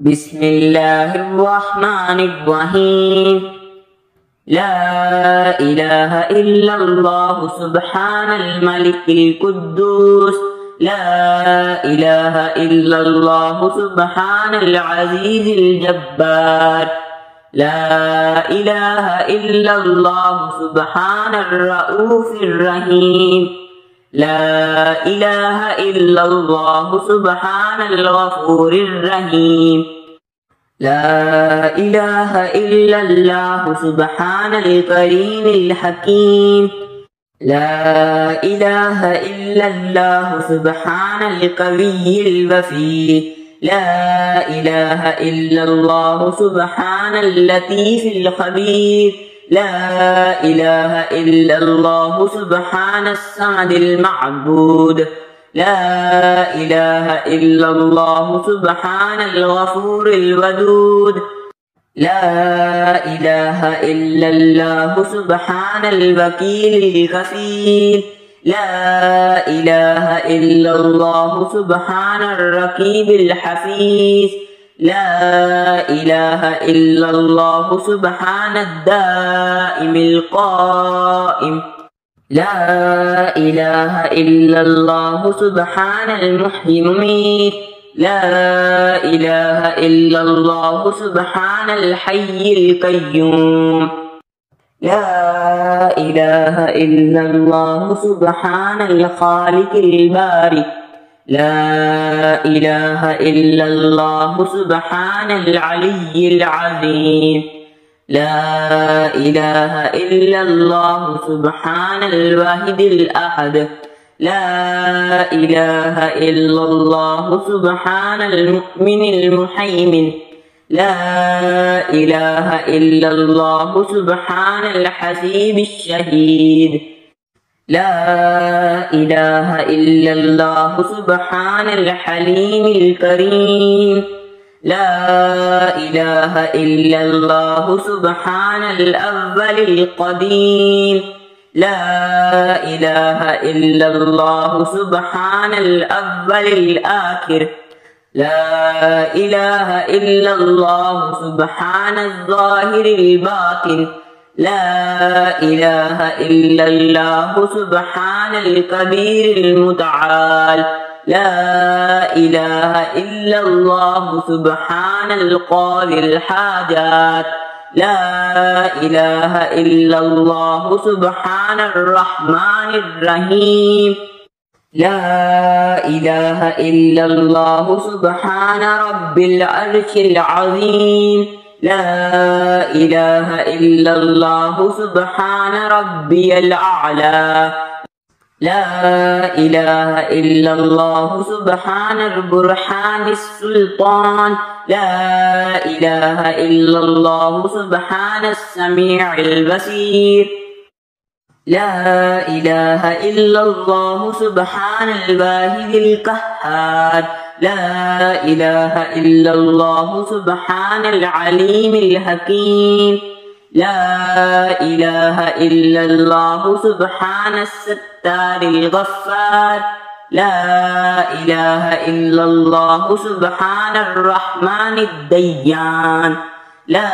بسم الله الرحمن الرحيم لا إله إلا الله سبحان الملك القدوس لا إله إلا الله سبحان العزيز الجبار لا إله إلا الله سبحان الرؤوف الرحيم لا إله إلا الله سبحان الغفور الرحيم. لا إله إلا الله سبحان الكريم الحكيم. لا إله إلا الله سبحان القوي الوفي لا إله إلا الله سبحان اللطيف الخبير. لا إله إلا الله سبحان الصمد المعبود. لا إله إلا الله سبحان الغفور الودود. لا إله إلا الله سبحان الوكيل الكفيل لا إله إلا الله سبحان الرقيب الحفيظ. لا إله إلا الله سبحان الدائم القائم. لا إله إلا الله سبحان المحيي المميت. لا إله إلا الله سبحان الحي القيوم. لا إله إلا الله سبحان الخالق البارئ. لا إله إلا الله سبحان العلي العظيم. لا إله إلا الله سبحان الواحد الأحد. لا إله إلا الله سبحان المؤمن المحيمن. لا إله إلا الله سبحان الحسيب الشهيد. لا إله إلا الله سبحان الحليم الكريم. لا إله إلا الله سبحان الأول القديم. لا إله إلا الله سبحان الأول الآخر. لا إله إلا الله سبحان الظاهر الباطن. لا إله إلا الله سبحان الكبير المتعال. لا إله إلا الله سبحان القاضي الحاجات. لا إله إلا الله سبحان الرحمن الرحيم. لا إله إلا الله سبحان رب العرش العظيم. لا إله إلا الله سبحان ربي الأعلى. لا إله إلا الله سبحان البرهان السلطان. لا إله إلا الله سبحان السميع البصير. لا إله إلا الله سبحان الواحد القهار. لا إله إلا الله سبحان العليم الحكيم. لا إله إلا الله سبحان الستار الغفار. لا إله إلا الله سبحان الرحمن الديان. لا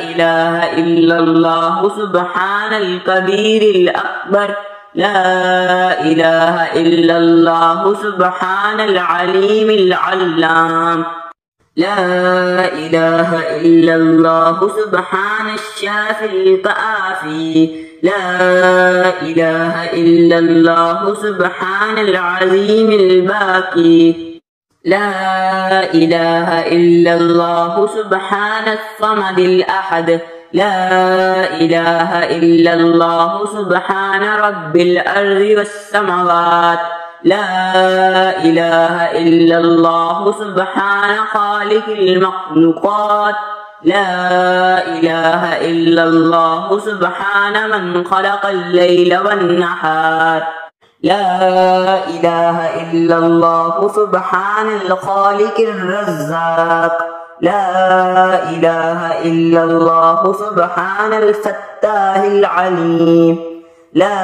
إله إلا الله سبحان الكبير الأكبر. لا إله إلا الله سبحان العليم العلام. لا إله إلا الله سبحان الشافي الكافي لا إله إلا الله سبحان العظيم الباقي. لا إله إلا الله سبحان الصمد الأحد. لا إله إلا الله سبحان رب الأرض والسماوات. لا إله إلا الله سبحان خالق المخلوقات. لا إله إلا الله سبحان من خلق الليل والنهار. لا إله إلا الله سبحان الخالق الرزاق. لا إله إلا الله سبحان الفتاح العليم. لا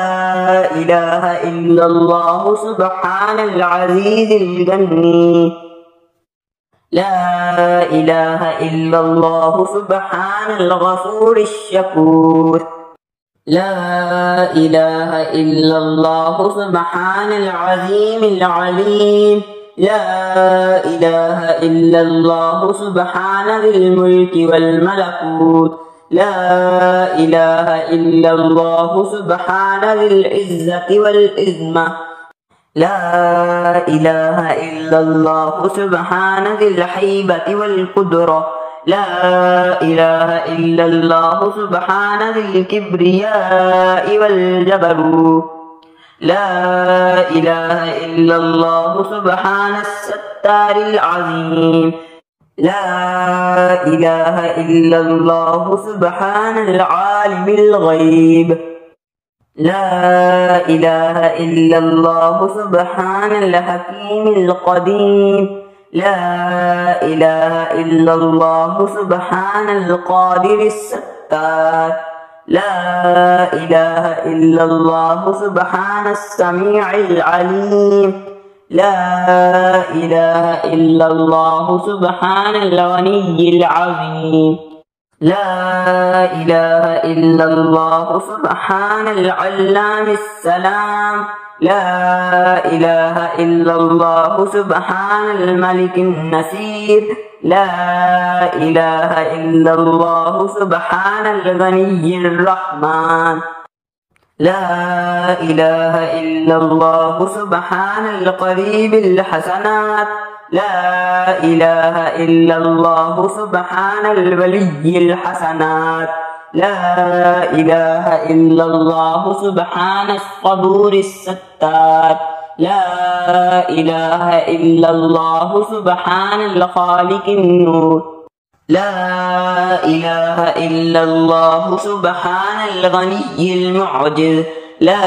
إله إلا الله سبحان العزيز الجني لا إله إلا الله سبحان الغفور الشكور. لا إله إلا الله سبحان العظيم العليم. لا إله إلا الله سبحان ذي الملك والملكوت. لا إله إلا الله سبحان ذي العزة والإذمة لا إله إلا الله سبحان ذي الحيبة والقدرة. لا إله إلا الله سبحان ذي الكبرياء والجبروت. لا إله إلا الله سبحان الستار العظيم. لا إله إلا الله سبحان العالم الغيب. لا إله إلا الله سبحان الحكيم القديم. لا إله إلا الله سبحان القادر الستار. لا إله إلا الله سبحان السميع العليم. لا إله إلا الله سبحان الغني العظيم. لا إله إلا الله سبحان العلام السلام. لا إله إلا الله سبحان الملك النسير. لا إله إلا الله سبحان الغني الرحمن. لا إله إلا الله سبحان القريب الحسنات. لا إله إلا الله سبحان الولي الحسنات. لا إله إلا الله سبحان الصبور الستار. لا إله إلا الله سبحان الخالق النور. لا إله إلا الله سبحان الغني المعجز. لا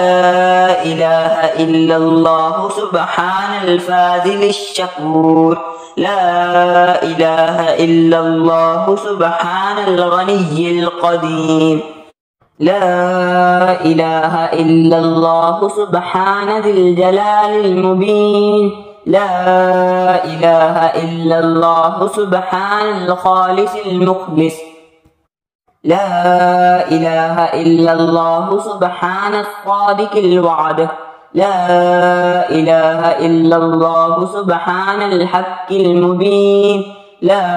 إله إلا الله سبحان الفاضل الشكور. لا إله إلا الله سبحان الغني القديم. لا إله إلا الله سبحان ذي الجلال المبين. لا إله إلا الله سبحان الخالص المخلص. لا إله إلا الله سبحان الصادق الوعد. لا إله إلا الله سبحان الحق المبين. لا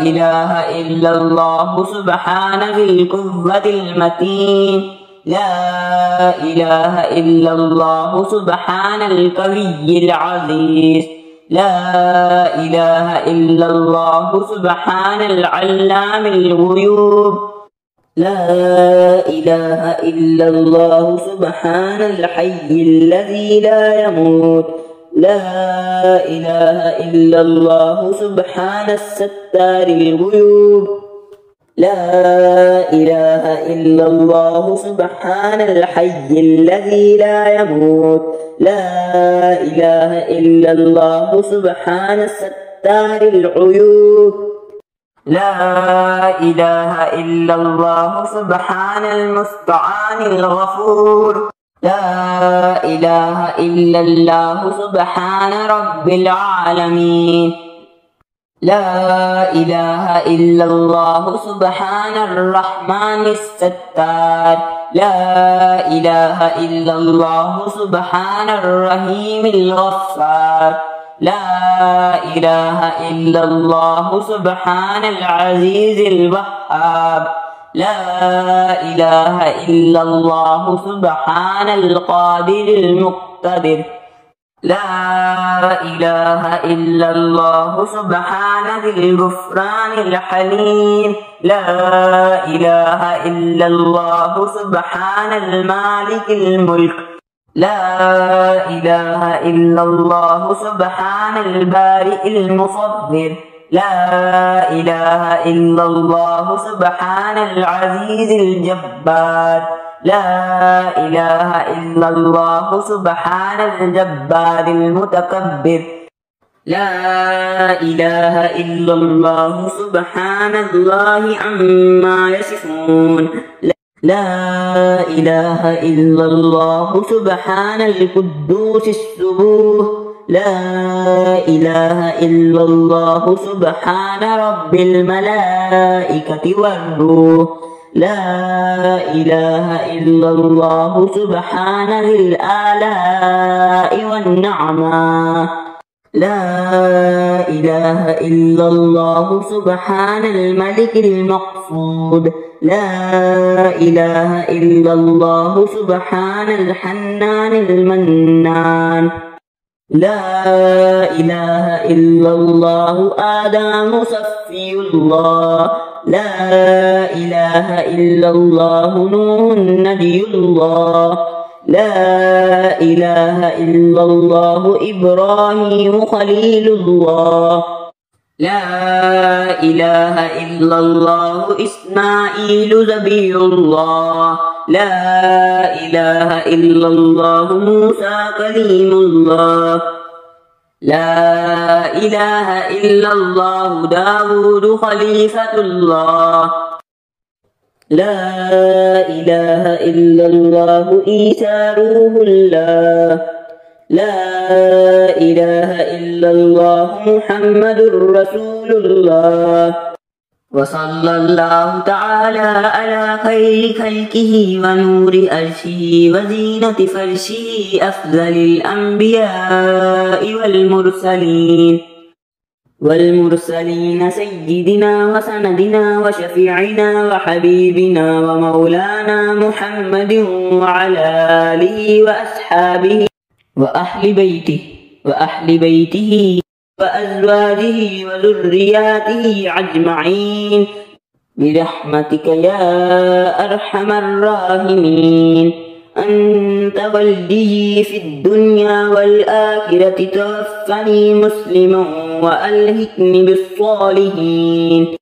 إله إلا الله سبحان ذي القوة المتين. لا إله إلا الله سبحان القوي العزيز. لا إله إلا الله سبحان العلام الغيوب. لا إله إلا الله سبحان الحي الذي لا يموت. لا إله إلا الله سبحان الستار الغيوب. لا إله إلا الله سبحان الحي الذي لا يموت. لا إله إلا الله سبحان الستار العيوب. لا إله إلا الله سبحان المستعان الغفور. لا إله إلا الله سبحان رب العالمين. لا إله إلا الله سبحان الرحمن الستار. لا إله إلا الله سبحان الرحيم الغفار. لا إله إلا الله سبحان العزيز الوهاب. لا إله إلا الله سبحان القادر المقتدر. لا إله إلا الله سبحان ذي الغفران الحليم لا إله إلا الله سبحان المالك الملك. لا إله إلا الله سبحان البارئ المصبر لا إله إلا الله سبحان العزيز الجبار. لا إله إلا الله سبحان الجبار المتكبر. لا إله إلا الله سبحان الله عما يصفون. لا إله إلا الله سبحان القدوس السبوح. لا إله إلا الله سبحان رب الملائكة والروح. لا إله إلا الله سبحان ذي الآلاء والنعمة لا إله إلا الله سبحان الملك المقصود. لا إله إلا الله سبحان الحنان المنان. لا إله إلا الله آدم صفي الله. لا إله إلا الله نوح نبي الله. لا إله إلا الله إبراهيم خليل الله. لا إله إلا الله إسماعيل ذبي الله. لا إله إلا الله موسى كليم الله. لا إله إلا الله داود خليفة الله. لا إله إلا الله عيسى روح الله لا إله إلا الله محمد رسول الله. وصلى الله تعالى على خير خلقه ونور أرشه وزينة فرشه أفضل الأنبياء والمرسلين. والمرسلين سيدنا وسندنا وشفيعنا وحبيبنا ومولانا محمد وعلى آله وأصحابه وأهل بيته وأهل بيته وأزواجه وذرياته أجمعين. برحمتك يا أرحم الراحمين. أنت ولي في الدنيا والآخرة توفني مسلما وألهكني بالصالحين.